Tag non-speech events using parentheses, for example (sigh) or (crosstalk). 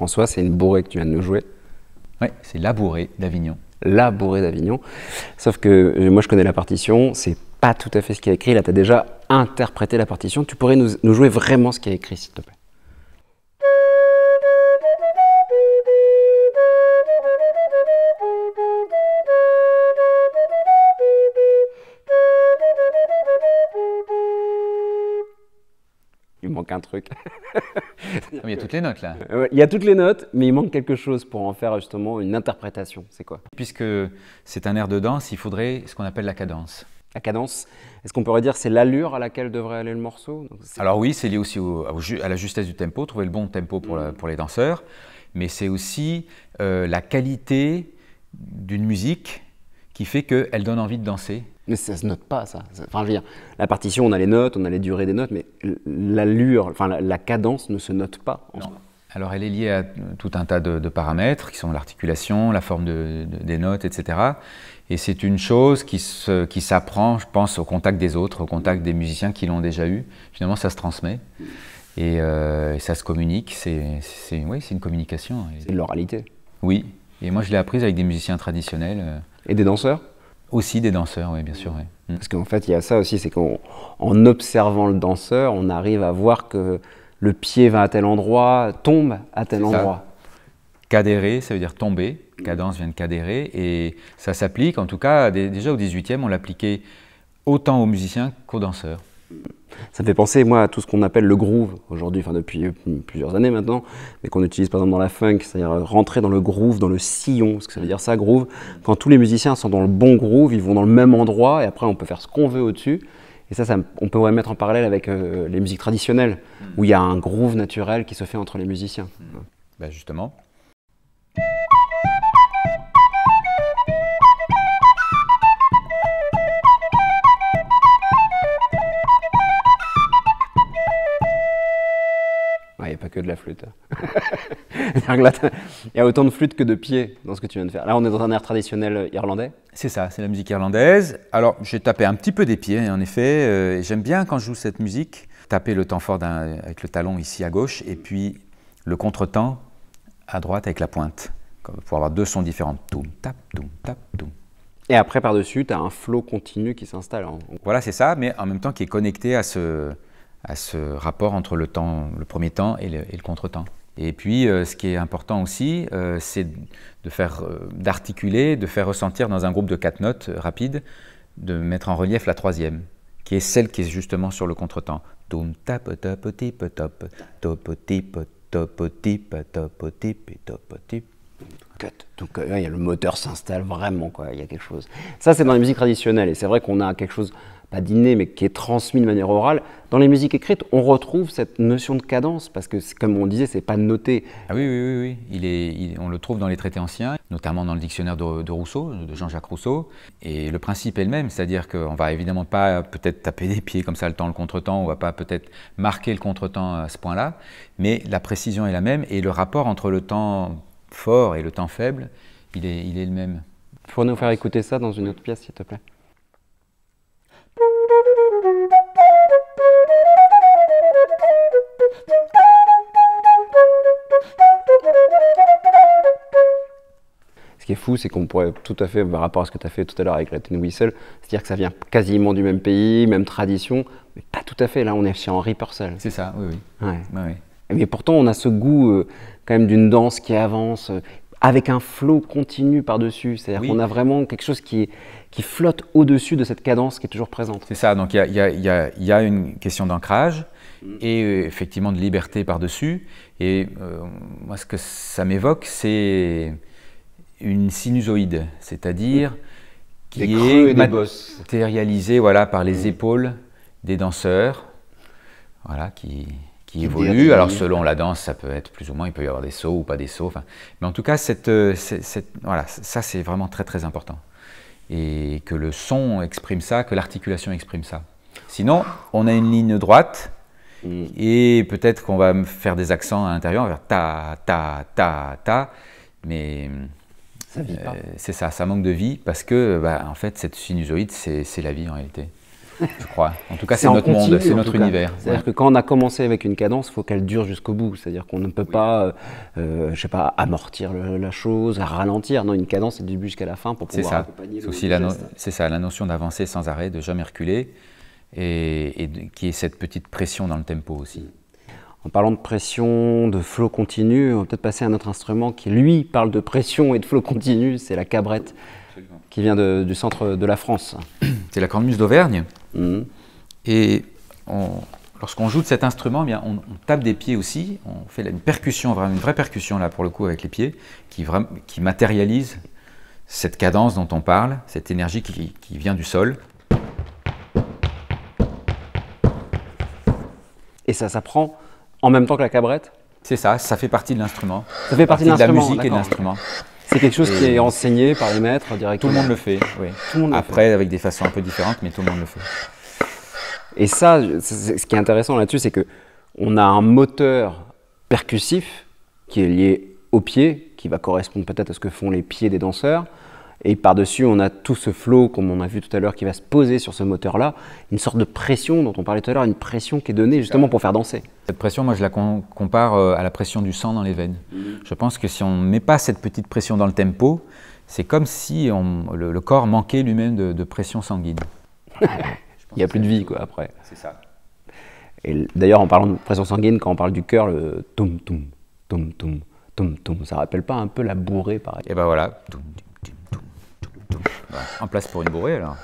François, c'est une bourrée que tu viens de nous jouer. Oui, c'est La bourrée d'Avignon. La bourrée d'Avignon. Sauf que euh, moi, je connais la partition, c'est pas tout à fait ce qu'il y a écrit. Là, tu as déjà interprété la partition. Tu pourrais nous, nous jouer vraiment ce qu'il y a écrit, s'il te plaît. Manque un truc. (laughs) Il y a toutes les notes là. Il y a toutes les notes, mais il manque quelque chose pour en faire justement une interprétation. C'est quoi? Puisque c'est un air de danse, il faudrait ce qu'on appelle la cadence. La cadence Est-ce qu'on pourrait dire c'est l'allure à laquelle devrait aller le morceau? Donc, Alors oui, c'est lié aussi au- à la justesse du tempo, trouver le bon tempo pour, la- pour les danseurs, mais c'est aussi euh, la qualité d'une musique qui fait qu'elle donne envie de danser. Mais ça se note pas, ça. Enfin, je veux dire, la partition, on a les notes, on a les durées des notes, mais l'allure, enfin la, la cadence ne se note pas. en soi. Alors elle est liée à tout un tas de, de paramètres qui sont l'articulation, la forme de- de- des notes, etc. Et c'est une chose qui s'apprend, je pense, au contact des autres, au contact des musiciens qui l'ont déjà eu. Finalement, ça se transmet et, euh, et ça se communique. C'est oui, c'est une communication. Et- C'est de l'oralité. Oui, et moi je l'ai apprise avec des musiciens traditionnels, euh, Et des danseurs? Aussi des danseurs, oui, bien sûr. oui. Mm. Parce qu'en fait, il y a ça aussi, c'est qu'en en observant le danseur, on arrive à voir que le pied va à tel endroit, tombe à tel ça. endroit. Cadérer, ça veut dire tomber. Cadence vient de cadérer. Et ça s'applique, en tout cas, dé- déjà au 18e, on l'appliquait autant aux musiciens qu'aux danseurs. Ça me fait penser, moi, à tout ce qu'on appelle le groove aujourd'hui, enfin depuis plusieurs années maintenant, mais qu'on utilise par exemple dans la funk, c'est-à-dire rentrer dans le groove, dans le sillon, ce que ça veut dire ça, groove. Quand tous les musiciens sont dans le bon groove, ils vont dans le même endroit, et après on peut faire ce qu'on veut au-dessus. Et ça, on pourrait mettre en parallèle avec euh, les musiques traditionnelles, où il y a un groove naturel qui se fait entre les musiciens. Ben, justement. Que de la flûte. (laughs) Là, Il y a autant de flûte que de pieds dans ce que tu viens de faire. Là, on est dans un air traditionnel irlandais. C'est ça, c'est la musique irlandaise. Alors, j'ai tapé un petit peu des pieds, en effet. euh, J'aime bien quand je joue cette musique, taper le temps fort avec le talon ici à gauche, et puis le contretemps à droite avec la pointe, pour avoir deux sons différents. Toum, tap, toum, tap, toum. Et après, par-dessus, tu as un flow continu qui s'installe. en- Voilà, c'est ça, mais en même temps qui est connecté à ce, à ce rapport entre le, temps, le premier temps et le, et le contretemps. Et puis, euh, ce qui est important aussi, euh, c'est de faire, euh, d'articuler, de faire ressentir dans un groupe de quatre notes rapides, de mettre en relief la troisième, qui est celle qui est justement sur le contretemps. Cut. Donc le moteur s'installe vraiment, quoi. Il y a quelque chose. Ça, c'est dans les musiques traditionnelles. Et c'est vrai qu'on a quelque chose, pas d'inné, mais qui est transmis de manière orale. Dans les musiques écrites, on retrouve cette notion de cadence, parce que, comme on disait, c'est pas noté. Ah oui, oui, oui, oui. Il est, il- on le trouve dans les traités anciens, notamment dans le dictionnaire de, de Rousseau, de Jean-Jacques Rousseau. Et le principe est le même, c'est-à-dire qu'on va évidemment pas peut-être taper des pieds comme ça le temps, le contretemps, on va pas peut-être marquer le contretemps à ce point-là, mais la précision est la même et le rapport entre le temps fort et le temps faible, il est, il est le même. Pourrais nous faire écouter ça dans une autre pièce, s'il te plaît qui est fou, c'est qu'on pourrait tout à fait, par rapport à ce que tu as fait tout à l'heure avec la Tin Whistle, c'est-à-dire que ça vient quasiment du même pays, même tradition, mais pas tout à fait. Là, on est chez Henri Purcell. C'est ça, oui, oui. Ouais. Mais pourtant, on a ce goût euh, quand même d'une danse qui avance, euh, avec un flow continu par-dessus. C'est-à-dire Oui. qu'on a vraiment quelque chose qui, est- qui flotte au-dessus de cette cadence qui est toujours présente. C'est ça, donc il y y y a- il y a une question d'ancrage et euh, effectivement de liberté par-dessus. Et euh, moi, ce que ça m'évoque, c'est une sinusoïde, c'est-à-dire qui est matérialisée voilà, par les épaules des danseurs voilà, qui, qui Qui évoluent. Alors selon la danse, ça peut être plus ou moins, il peut y avoir des sauts ou pas des sauts. enfin, mais en tout cas, cette, euh, cette- cette- voilà, ça c'est vraiment très très important. Et que le son exprime ça, que l'articulation exprime ça. Sinon, on a une ligne droite Mm. et peut-être qu'on va faire des accents à l'intérieur, on va faire ta, ta, ta, ta, mais Ça vit pas. euh, c'est ça, ça manque de vie parce que bah, en fait cette sinusoïde c'est la vie en réalité. je crois. En tout cas, (laughs) c'est notre monde, c'est notre univers. C'est-à-dire que quand on a commencé avec une cadence, il faut qu'elle dure jusqu'au bout. C'est-à-dire qu'on ne peut pas, euh, euh, je sais pas, amortir la chose, ralentir. Non, une cadence, c'est du début jusqu'à la fin pour pouvoir ça. accompagner. C'est aussi la, c'est ça, la notion d'avancer sans arrêt, de jamais reculer, et, et qui est cette petite pression dans le tempo aussi. En parlant de pression, de flot continu, on va peut-être passer à un autre instrument qui, lui, parle de pression et de flot continu, c'est la cabrette, qui vient du centre de la France. (clears throat) C'est la cornemuse d'Auvergne. Mhm. Et lorsqu'on joue de cet instrument, eh bien, on, tape des pieds aussi, on fait une percussion, vraiment une vraie percussion là pour le coup avec les pieds, qui, qui matérialise cette cadence dont on parle, cette énergie qui, qui vient du sol. Et ça s'apprend en même temps que la cabrette? C'est ça, ça fait partie de l'instrument. Ça fait partie, de, la musique et de l'instrument. C'est quelque chose qui est enseigné par les maîtres directement. Tout le monde le fait, oui. Tout le monde Après, avec des façons un peu différentes, mais tout le monde le fait. Et ça, ce qui est intéressant là-dessus, c'est que on a un moteur percussif qui est lié au pied, qui va correspondre peut-être à ce que font les pieds des danseurs, et par-dessus, on a tout ce flow, comme on a vu tout à l'heure, qui va se poser sur ce moteur-là, une sorte de pression dont on parlait tout à l'heure, une pression qui est donnée justement pour faire danser. Cette pression, moi je la compare euh, à la pression du sang dans les veines. Mhm. Je pense que si on ne met pas cette petite pression dans le tempo, c'est comme si le, corps manquait lui-même de, pression sanguine. (laughs) Il n'y a plus de vie, quoi, après. C'est ça. Et d'ailleurs, en parlant de pression sanguine, quand on parle du cœur, le tum tum tum tum tum tum, ça rappelle pas un peu la bourrée, pareil? Et ben voilà. En place pour une bourrée alors